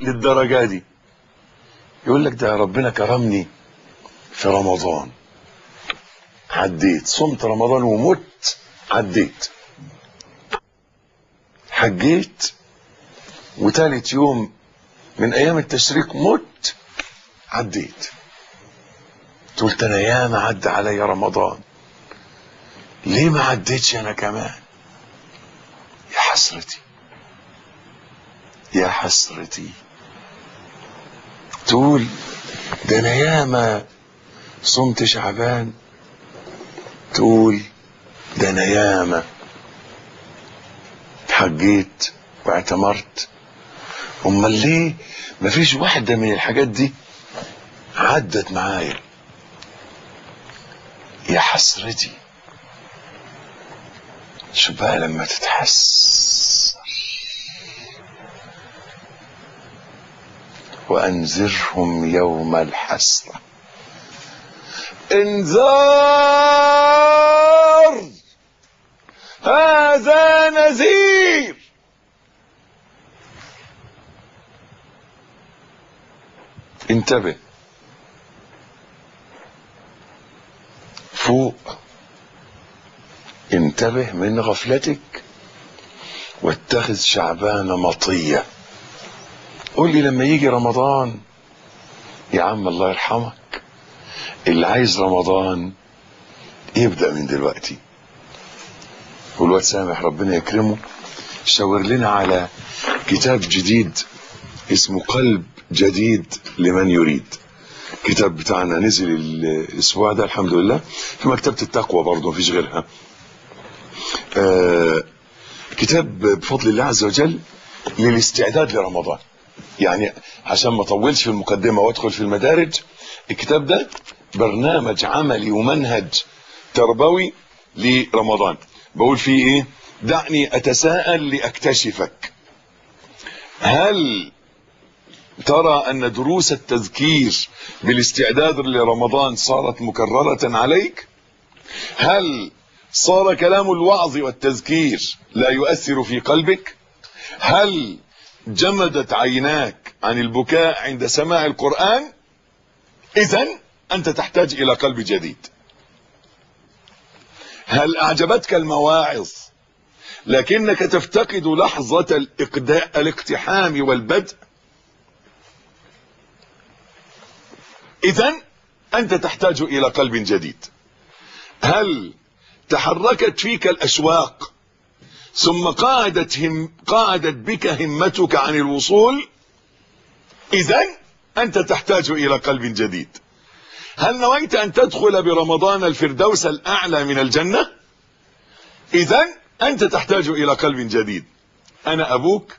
للدرجة دي. يقول لك ده ربنا كرمني في رمضان. عديت. صمت رمضان ومت عديت. حجيت. وتالت يوم من أيام التشريق مت عديت. قلت أنا ياما عدى عليا رمضان. ليه ما عديتش أنا كمان؟ يا حسرتي. يا حسرتي. تقول ده أنا ياما صمت شعبان. تقول ده أنا ياما حجيت واعتمرت. أمال ليه؟ مفيش واحدة من الحاجات دي عدت معايا. يا حسرتي. شو بقى لما تتحسر وأنذرهم يوم الحسرة. انذار! هذا نذير! انتبه. فوق. انتبه من غفلتك. واتخذ شعبان مطية. قول لي لما يجي رمضان يا عم الله يرحمك اللي عايز رمضان يبدأ من دلوقتي. والواد سامح ربنا يكرمه شاور لنا على كتاب جديد اسمه قلب جديد لمن يريد. كتاب بتاعنا نزل الأسبوع ده الحمد لله. في مكتبة التقوى برضه مفيش غيرها. آه كتاب بفضل الله عز وجل للاستعداد لرمضان. يعني عشان ما اطولش في المقدمة وادخل في المدارج الكتاب ده برنامج عملي ومنهج تربوي لرمضان. بقول فيه إيه؟ دعني أتساءل لأكتشفك. هل ترى أن دروس التذكير بالاستعداد لرمضان صارت مكررة عليك؟ هل صار كلام الوعظ والتذكير لا يؤثر في قلبك؟ هل جمدت عيناك عن البكاء عند سماع القرآن اذا أنت تحتاج إلى قلب جديد. هل أعجبتك المواعظ؟ لكنك تفتقد لحظة الاقتحام والبدء. اذا أنت تحتاج إلى قلب جديد. هل تحركت فيك الأشواق؟ ثم قعدت هم قعدت بك همتك عن الوصول. اذا أنت تحتاج إلى قلب جديد. هل نويت أن تدخل برمضان الفردوس الأعلى من الجنة؟ اذا أنت تحتاج إلى قلب جديد. أنا أبوك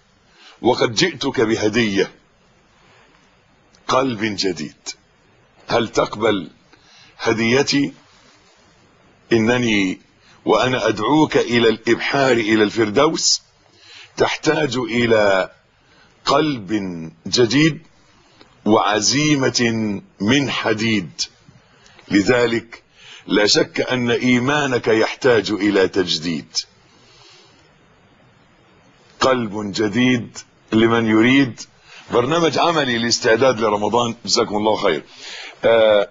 وقد جئتك بهدية. قلب جديد. هل تقبل هديتي؟ إنني وأنا أدعوك إلى الإبحار إلى الفردوس تحتاج إلى قلب جديد وعزيمة من حديد. لذلك لا شك أن إيمانك يحتاج إلى تجديد. قلب جديد لمن يريد. برنامج عملي لاستعداد لرمضان جزاكم الله خير. آه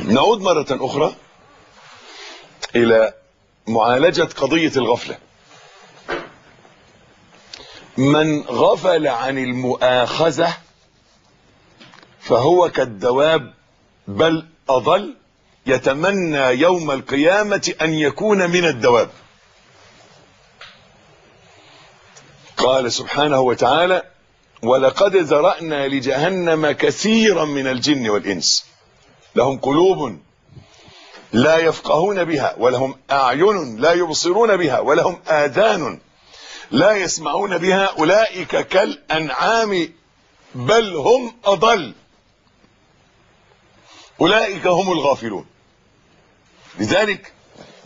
نعود مرة أخرى. إلى معالجة قضية الغفلة. من غفل عن المؤاخذة فهو كالدواب بل أضل يتمنى يوم القيامة أن يكون من الدواب. قال سبحانه وتعالى ولقد ذرأنا لجهنم كثيرا من الجن والإنس. لهم قلوب لا يفقهون بها ولهم أعين لا يبصرون بها ولهم آذان لا يسمعون بها أولئك كالأنعام بل هم أضل. أولئك هم الغافلون. لذلك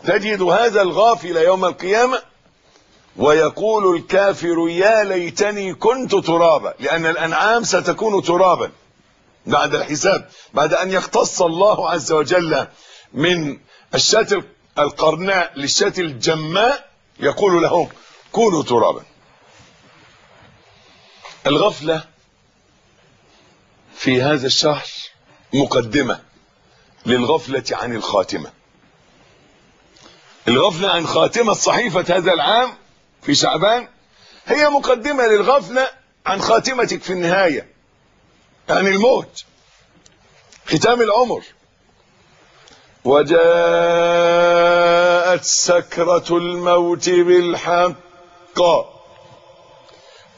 تجد هذا الغافل يوم القيامة ويقول الكافر يا ليتني كنت ترابا لأن الأنعام ستكون ترابا بعد الحساب بعد أن يختص الله عز وجل من الشاة القرناء للشاة الجماء يقول لهم كونوا ترابا. الغفلة في هذا الشهر مقدمة للغفلة عن الخاتمة. الغفلة عن خاتمة صحيفة هذا العام في شعبان هي مقدمة للغفلة عن خاتمتك في النهاية عن الموت ختام العمر. وجاءت سكرة الموت بالحق.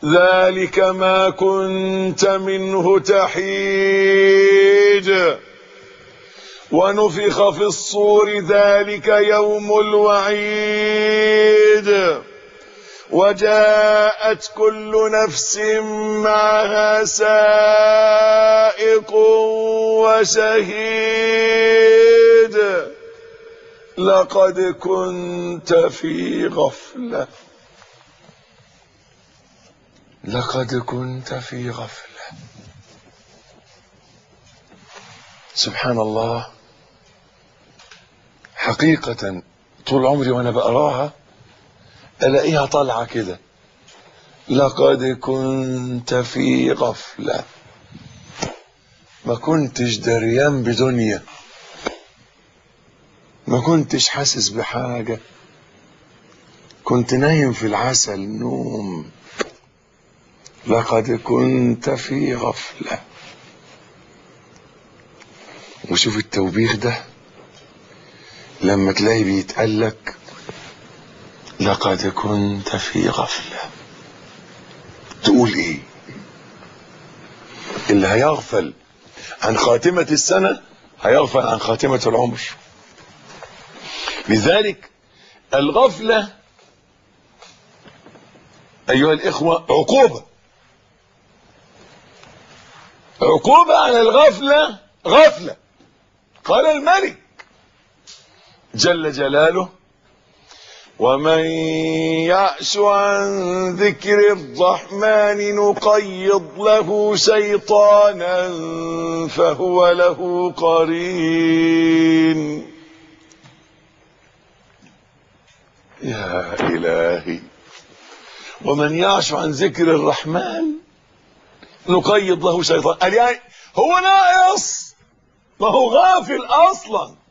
ذلك ما كنت منه تحيد ونفخ في الصور ذلك يوم الوعيد. وجاءت كل نفس معها سائق وشهيد. لقد كنت في غفلة. لقد كنت في غفلة. سبحان الله. حقيقة طول عمري وأنا بقراها ألاقيها طالعة كده. لقد كنت في غفلة. ما كنتش دريان بدنيا. ما كنتش حاسس بحاجة. كنت نايم في العسل نوم. لقد كنت في غفلة. وشوف التوبيخ ده. لما تلاقي بيتقالك لقد كنت في غفلة. تقول إيه؟ اللي هيغفل عن خاتمة السنة هيغفل عن خاتمة العمر. لذلك الغفلة أيها الإخوة عقوبة. عقوبة على الغفلة غفلة. قال الملك جل جلاله ومن يعش عن ذكر الرحمن نقيض له شيطانا فهو له قرين. يا إلهي. ومن يعش عن ذكر الرحمن نقيض له شيطان. قال يعني هو ناقص ما هو غافل أصلا.